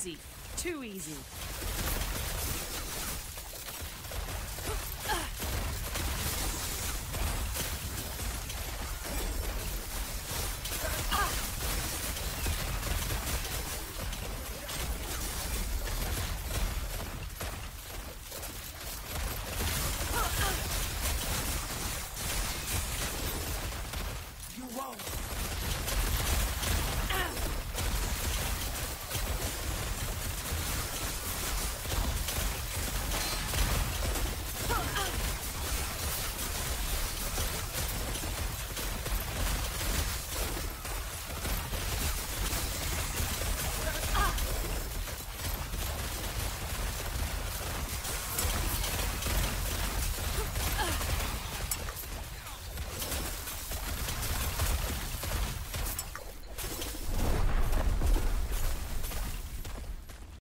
Easy. Too easy. You!